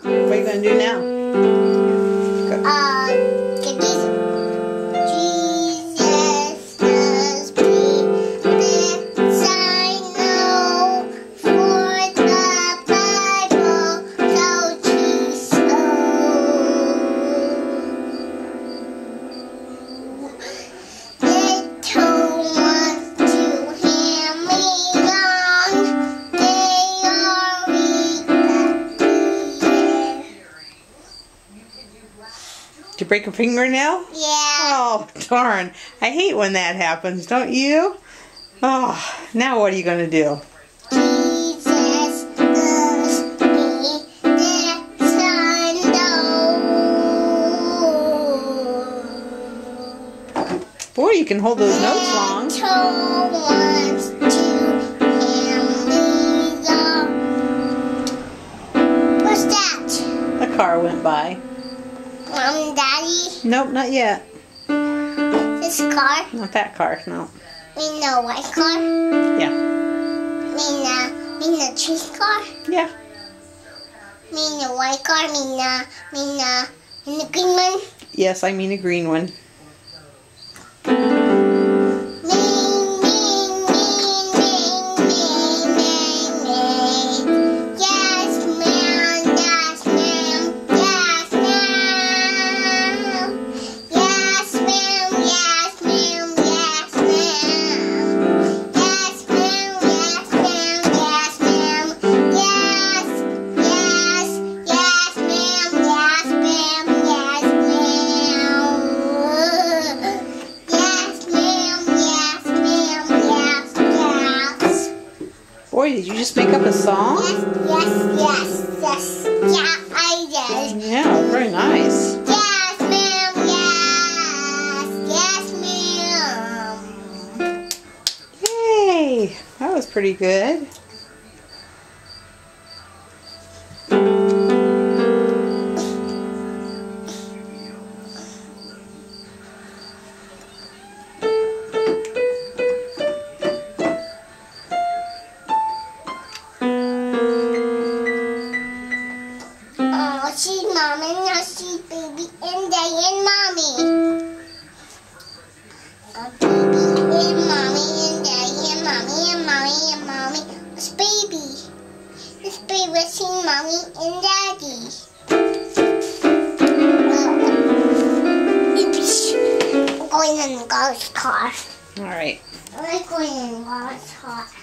What are you going to do now? You break a fingernail? Yeah. Oh, darn. I hate when that happens, don't you? Oh, now what are you going to do? Jesus loves me, the Son knows. Boy, you can hold those notes long. Little ones to hear me long. What's that? A car went by. Mom, Daddy, Nope, not yet. this car? Not that car, no. Mean the white car? Yeah. Mean the, mean the cheese car? Yeah. Mean the white car? Mean the, mean the, mean the green one? Yes, I mean a green one. Boy, did you just make up a song? Yes, yes, yes, yes. Yeah, I did. Yeah, very nice. Yes, ma'am, yes. Yes, ma'am. Yay! That was pretty good. She's mommy and daddy. I'm going in the golf car. All right. I'm going in the golf car.